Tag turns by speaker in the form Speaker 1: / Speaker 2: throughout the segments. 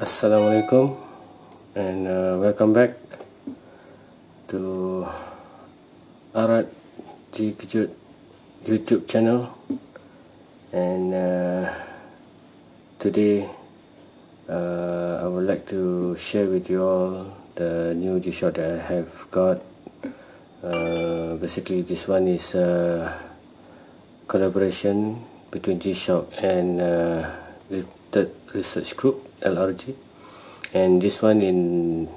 Speaker 1: Assalamualaikum and uh, welcome back to Arat G Kejut YouTube channel. And uh, today uh, I would like to share with you all the new G-Shock that I have got. Uh, basically this one is a collaboration between G-Shock and uh, Lifted Research Group LRG and this one in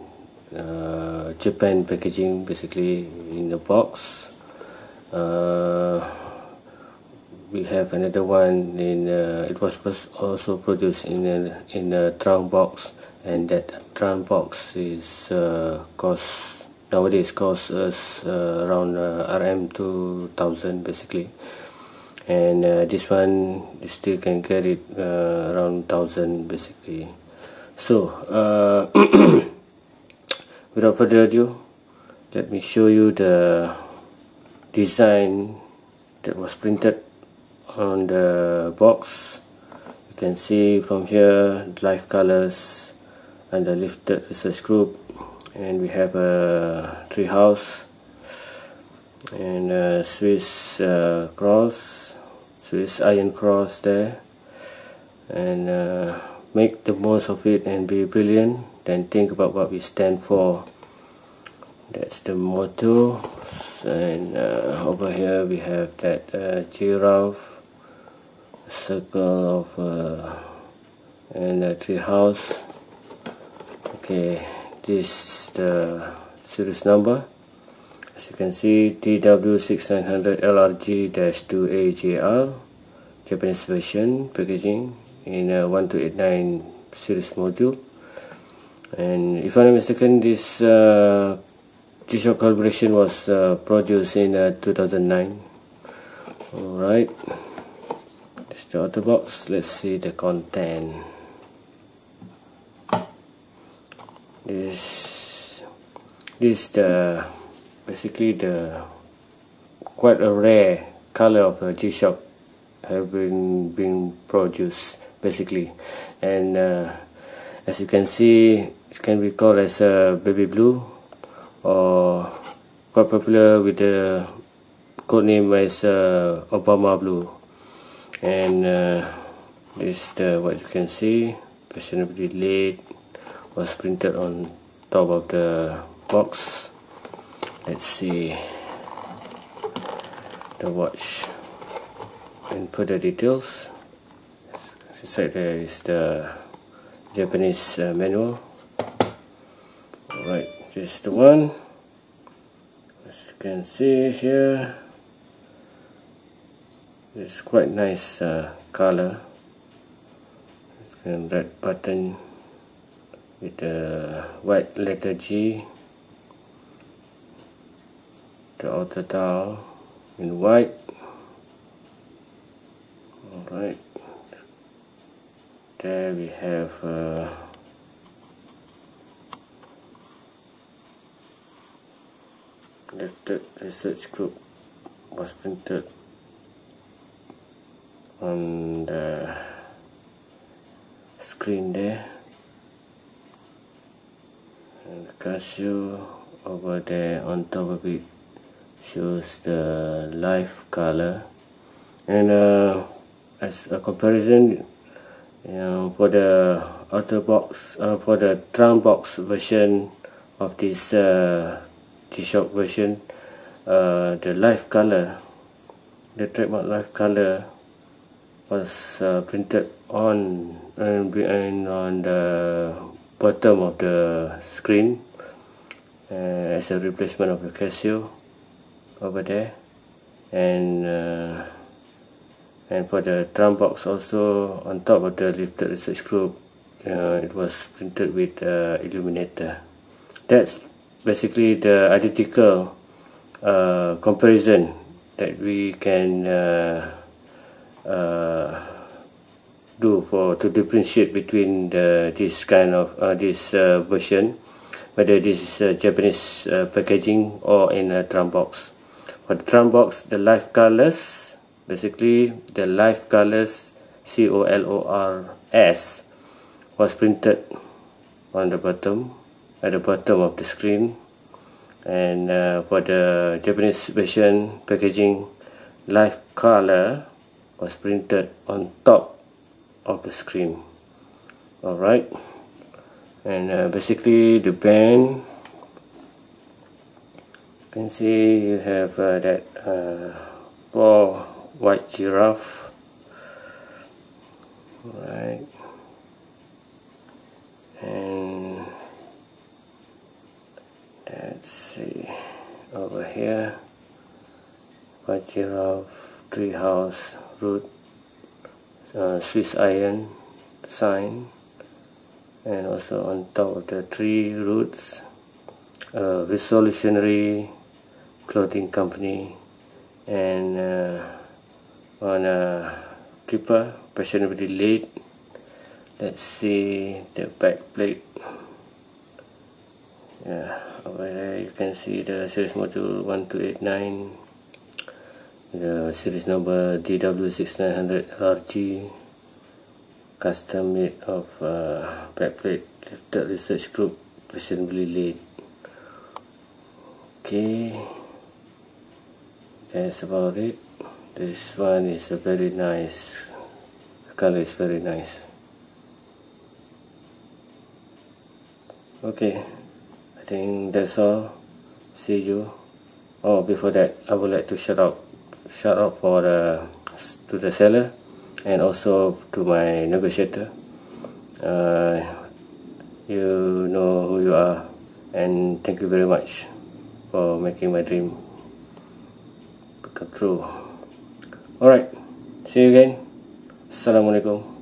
Speaker 1: uh, Japan packaging basically in the box. Uh, we have another one in uh, it was also produced in a, in a trunk box. And that trunk box is uh, cost nowadays costs us uh, around uh, RM 2000 basically and uh, this one you still can get it uh, around thousand basically. So uh, without further ado let me show you the design that was printed on the box. You can see from here live colors and the lifted research group and we have a tree house and a Swiss uh, cross Swiss iron cross there. And uh, make the most of it and be brilliant then think about what we stand for. That's the motto. And uh, over here we have that uh, giraffe circle of uh, and a tree house okay this is the series number as you can see DW6900 LRG-2AJR Japanese version packaging in a 1289 series module. And if I'm not mistaken this uh, G-Shock collaboration was uh, produced in uh, 2009 alright. This the box. Let's see the content. This this the basically the quite a rare color of a G-Shock have been being produced basically. And uh, as you can see it can be called as a baby blue or quite popular with the code name as uh, Obama blue. And uh, this the what you can see fashionably laid was printed on top of the box let's see. The watch. And further details inside there is the Japanese uh, manual. Alright is the one. As you can see here it's quite nice uh, color. And red button with the white letter G the outer in white. Alright. There we have uh, the research group was printed on the screen there. And the Casio over there on top of it shows the live color. And uh, as a comparison you know, for the outer box uh, for the trunk box version of this uh, G-Shock version uh, the live color the trademark live color was uh, printed on and, and on the bottom of the screen uh, as a replacement of the Casio over there. And uh, and for the trunk box also on top of the lifted research group uh, it was printed with uh, illuminator. That's basically the identical uh, comparison that we can uh, uh, do for to differentiate between the this kind of uh, this version whether this is a Japanese packaging or in a trunk box for the trunk box the live colors basically the live colors C O L O R S was printed on the bottom at the bottom of the screen. And uh, for the Japanese version packaging live color was printed on top of the screen. Alright. And uh, basically the band can see you have uh, that uh, four white giraffe. Right. And let's see over here white giraffe treehouse root uh, Swiss iron sign. And also on top of the tree roots a resolutionary clothing company and uh, on a keeper fashionably late let's see the back plate. Yeah over there you can see the series module 1289 the series number DW6900 LRG custom made of uh, backplate lifted research group fashionably late okay that's about it. This one is a very nice the color is very nice. Okay I think that's all. See you. Oh before that I would like to shout out shout out for the to the seller and also to my negotiator. Uh, you know who you are and thank you very much for making my dream true. Alright. See you again. Assalamualaikum